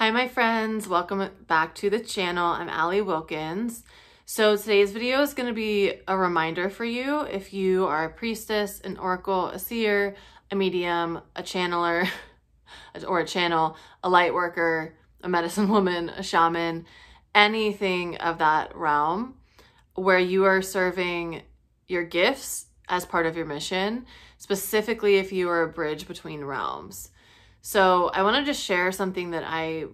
Hi, my friends. Welcome back to the channel. I'm Aly Wilkins. So today's video is going to be a reminder for you if you are a priestess, an oracle, a seer, a medium, a channeler, or a channel, a light worker, a medicine woman, a shaman, anything of that realm where you are serving your gifts as part of your mission, specifically if you are a bridge between realms. So I want to share something that I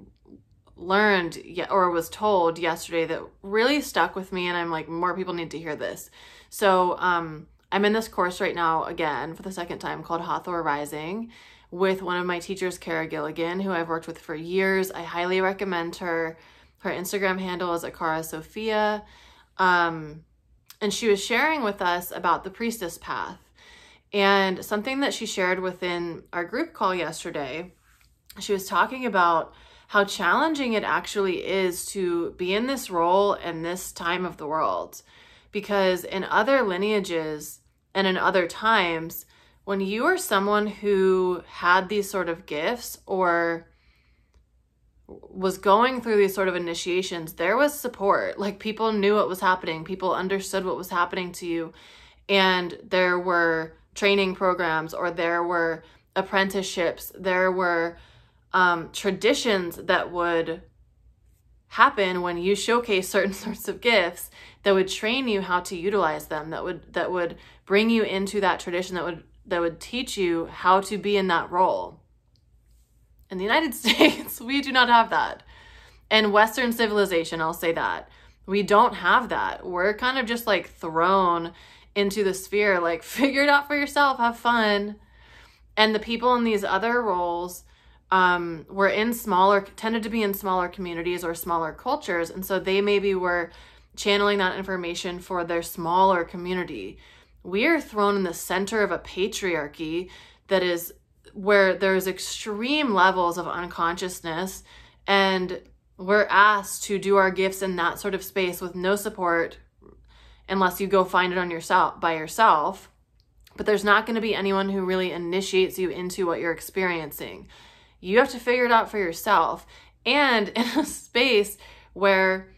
learned or was told yesterday that really stuck with me and I'm like more people need to hear this. So um I'm in this course right now again for the second time called Hathor Rising with one of my teachers Kara Gilligan who I've worked with for years. I highly recommend her. Her Instagram handle is Akara Sophia. Um and she was sharing with us about the priestess path and something that she shared within our group call yesterday, she was talking about how challenging it actually is to be in this role in this time of the world. Because in other lineages and in other times, when you are someone who had these sort of gifts or was going through these sort of initiations, there was support. Like people knew what was happening, people understood what was happening to you, and there were training programs or there were apprenticeships, there were um, traditions that would happen when you showcase certain sorts of gifts that would train you how to utilize them that would that would bring you into that tradition that would that would teach you how to be in that role. In the united states we do not have that. In western civilization i'll say that. We don't have that. We're kind of just like thrown into the sphere like figure it out for yourself have fun. And the people in these other roles um, were in smaller tended to be in smaller communities or smaller cultures and so they maybe were channeling that information for their smaller community. We are thrown in the center of a patriarchy that is where there's extreme levels of unconsciousness and we're asked to do our gifts in that sort of space with no support unless you go find it on yourself by yourself. But there's not going to be anyone who really initiates you into what you're experiencing. You have to figure it out for yourself. And in a space where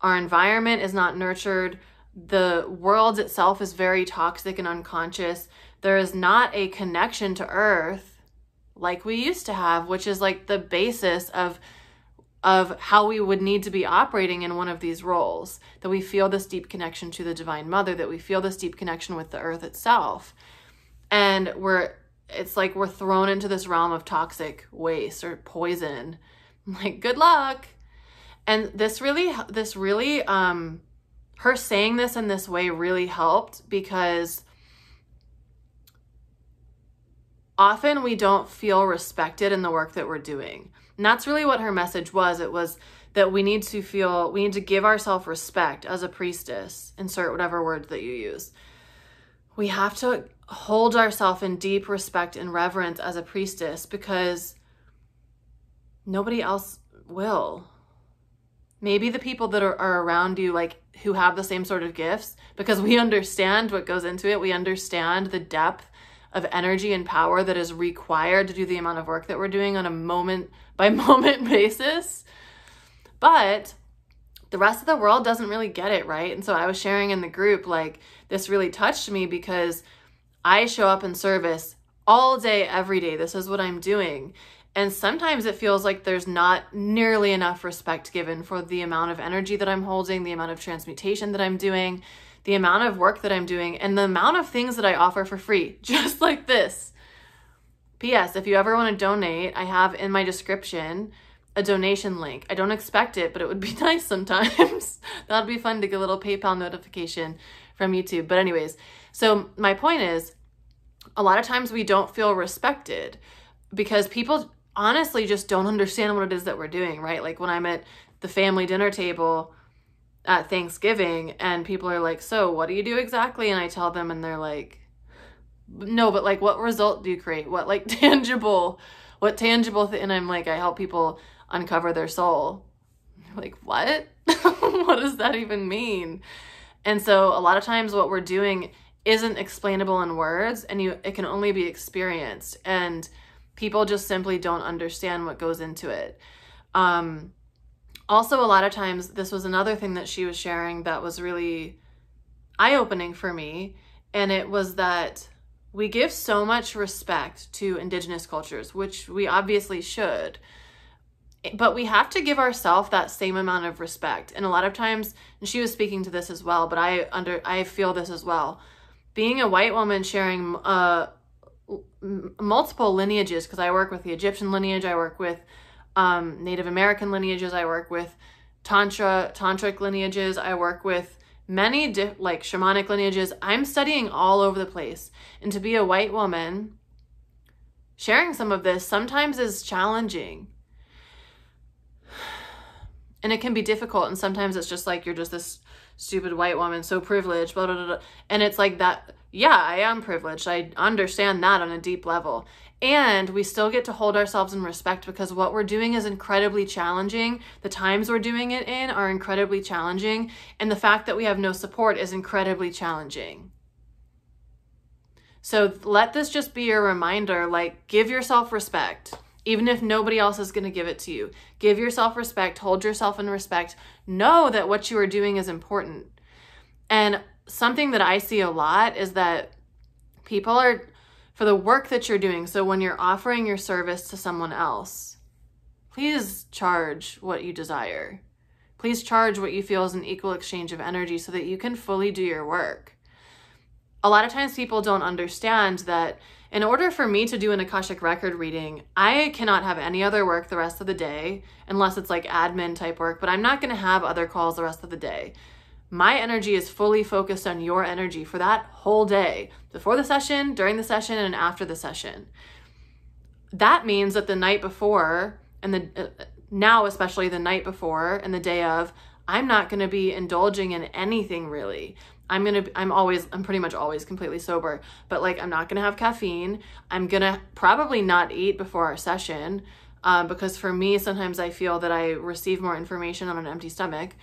our environment is not nurtured, the world itself is very toxic and unconscious. There is not a connection to earth like we used to have, which is like the basis of of how we would need to be operating in one of these roles that we feel this deep connection to the divine mother that we feel this deep connection with the earth itself. And we're it's like we're thrown into this realm of toxic waste or poison. Like good luck. And this really this really um her saying this in this way really helped because often we don't feel respected in the work that we're doing and that's really what her message was. It was that we need to feel, we need to give ourselves respect as a priestess, insert whatever word that you use. We have to hold ourselves in deep respect and reverence as a priestess because nobody else will. Maybe the people that are, are around you, like who have the same sort of gifts, because we understand what goes into it. We understand the depth of energy and power that is required to do the amount of work that we're doing on a moment by moment basis. But the rest of the world doesn't really get it, right? And so I was sharing in the group, like, this really touched me because I show up in service all day, every day. This is what I'm doing. And sometimes it feels like there's not nearly enough respect given for the amount of energy that I'm holding, the amount of transmutation that I'm doing, the amount of work that I'm doing, and the amount of things that I offer for free, just like this. P.S. If you ever want to donate, I have in my description a donation link. I don't expect it, but it would be nice sometimes. That'd be fun to get a little PayPal notification from YouTube. But, anyways, so my point is a lot of times we don't feel respected because people honestly just don't understand what it is that we're doing, right? Like when I'm at the family dinner table, at Thanksgiving and people are like, "So, what do you do exactly?" and I tell them and they're like, "No, but like what result do you create? What like tangible what tangible thing?" and I'm like, "I help people uncover their soul." like, "What? what does that even mean?" And so a lot of times what we're doing isn't explainable in words and you it can only be experienced and people just simply don't understand what goes into it. Um, also, a lot of times, this was another thing that she was sharing that was really eye opening for me. And it was that we give so much respect to indigenous cultures, which we obviously should. But we have to give ourselves that same amount of respect. And a lot of times, and she was speaking to this as well, but I under I feel this as well. Being a white woman sharing uh, multiple lineages, because I work with the Egyptian lineage, I work with um, Native American lineages. I work with tantra, tantric lineages. I work with many di- like shamanic lineages. I'm studying all over the place. And to be a white woman, sharing some of this sometimes is challenging. And it can be difficult. And sometimes it's just like you're just this stupid white woman, so privileged, blah, blah, blah. And it's like that. Yeah, I am privileged. I understand that on a deep level. And we still get to hold ourselves in respect because what we're doing is incredibly challenging. The times we're doing it in are incredibly challenging. And the fact that we have no support is incredibly challenging. So let this just be your reminder like, give yourself respect, even if nobody else is going to give it to you. Give yourself respect, hold yourself in respect. Know that what you are doing is important. And something that I see a lot is that people are for the work that you're doing. So when you're offering your service to someone else, please charge what you desire. Please charge what you feel is an equal exchange of energy so that you can fully do your work. A lot of times people don't understand that in order for me to do an Akashic record reading, I cannot have any other work the rest of the day unless it's like admin type work, but I'm not going to have other calls the rest of the day my energy is fully focused on your energy for that whole day, before the session, during the session, and after the session. That means that the night before, and the uh, now especially the night before and the day of, I'm not going to be indulging in anything really. I'm going to I'm always I'm pretty much always completely sober, but like I'm not going to have caffeine. I'm going to probably not eat before our session. Um, because for me, sometimes I feel that I receive more information on an empty stomach.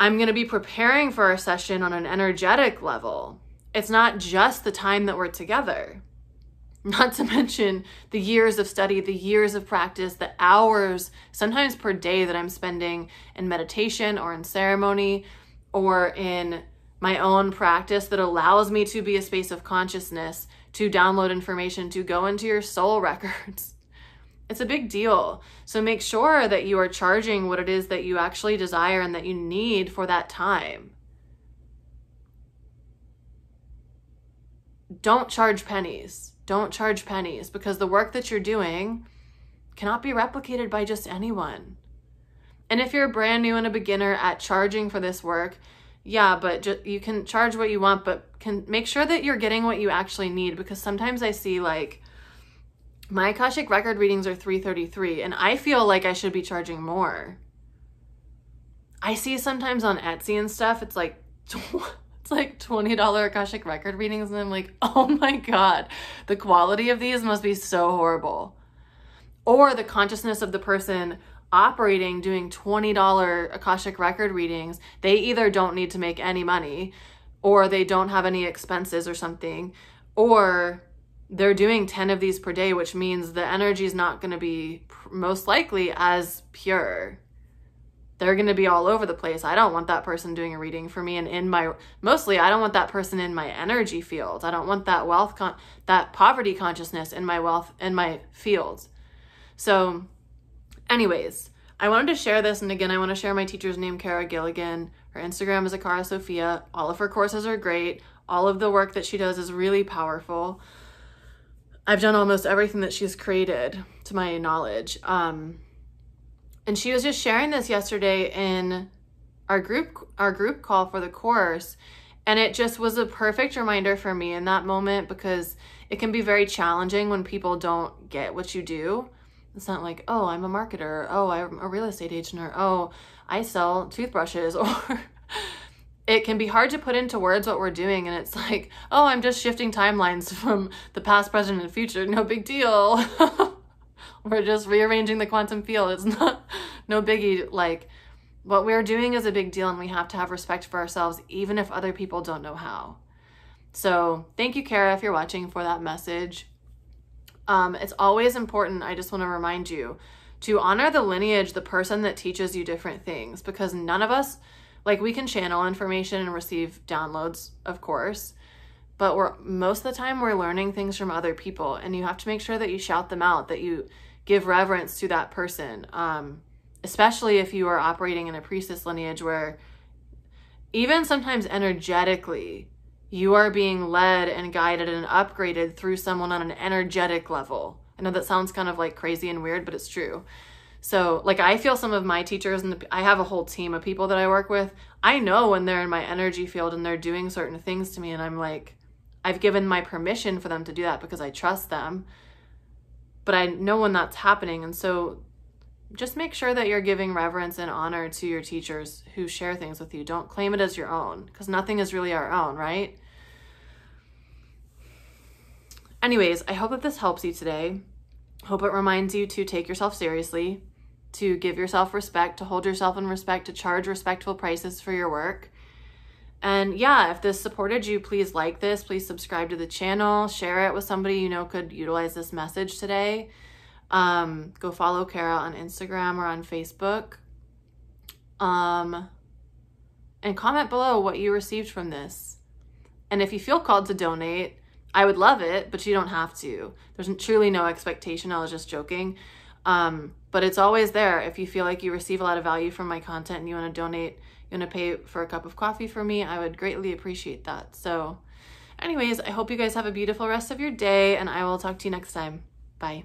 I'm going to be preparing for our session on an energetic level. It's not just the time that we're together. Not to mention the years of study, the years of practice, the hours, sometimes per day, that I'm spending in meditation or in ceremony or in my own practice that allows me to be a space of consciousness, to download information, to go into your soul records. It's a big deal. So make sure that you are charging what it is that you actually desire and that you need for that time. Don't charge pennies. Don't charge pennies because the work that you're doing cannot be replicated by just anyone. And if you're brand new and a beginner at charging for this work, yeah, but ju- you can charge what you want, but can make sure that you're getting what you actually need because sometimes I see like my Akashic record readings are 333 and I feel like I should be charging more. I see sometimes on Etsy and stuff it's like it's like $20 Akashic record readings and I'm like, "Oh my god, the quality of these must be so horrible." Or the consciousness of the person operating doing $20 Akashic record readings, they either don't need to make any money or they don't have any expenses or something or they're doing 10 of these per day, which means the energy is not going to be most likely as pure. They're going to be all over the place. I don't want that person doing a reading for me and in my mostly I don't want that person in my energy field. I don't want that wealth con- that poverty consciousness in my wealth in my fields. So anyways, I wanted to share this and again I want to share my teacher's name Kara Gilligan. Her Instagram is Akara Sophia. All of her courses are great. All of the work that she does is really powerful. I've done almost everything that she's created to my knowledge. Um, and she was just sharing this yesterday in our group our group call for the course and it just was a perfect reminder for me in that moment because it can be very challenging when people don't get what you do it's not like oh i'm a marketer oh i'm a real estate agent or oh i sell toothbrushes or it can be hard to put into words what we're doing and it's like oh i'm just shifting timelines from the past present and future. No big deal. We're just rearranging the quantum field. It's not no biggie. Like what we're doing is a big deal and we have to have respect for ourselves even if other people don't know how. So thank you kara if you're watching for that message. Um, it's always important i just want to remind you to honor the lineage, the person that teaches you different things, because none of us, like, we can channel information and receive downloads, of course, but we're most of the time we're learning things from other people, and you have to make sure that you shout them out, that you give reverence to that person, um, especially if you are operating in a priestess lineage where even sometimes energetically, you are being led and guided and upgraded through someone on an energetic level. I know that sounds kind of like crazy and weird, but it's true. So, like, I feel some of my teachers, and I have a whole team of people that I work with. I know when they're in my energy field and they're doing certain things to me, and I'm like, I've given my permission for them to do that because I trust them. But I know when that's happening. And so, just make sure that you're giving reverence and honor to your teachers who share things with you. Don't claim it as your own because nothing is really our own, right? Anyways, I hope that this helps you today. Hope it reminds you to take yourself seriously, to give yourself respect, to hold yourself in respect, to charge respectful prices for your work. And yeah, if this supported you, please like this. Please subscribe to the channel. Share it with somebody you know could utilize this message today. Um, go follow Kara on Instagram or on Facebook. Um, and comment below what you received from this. And if you feel called to donate, I would love it, but you don't have to. There's truly no expectation. I was just joking. Um, but it's always there. If you feel like you receive a lot of value from my content and you want to donate, you want to pay for a cup of coffee for me, I would greatly appreciate that. So, anyways, I hope you guys have a beautiful rest of your day, and I will talk to you next time. Bye.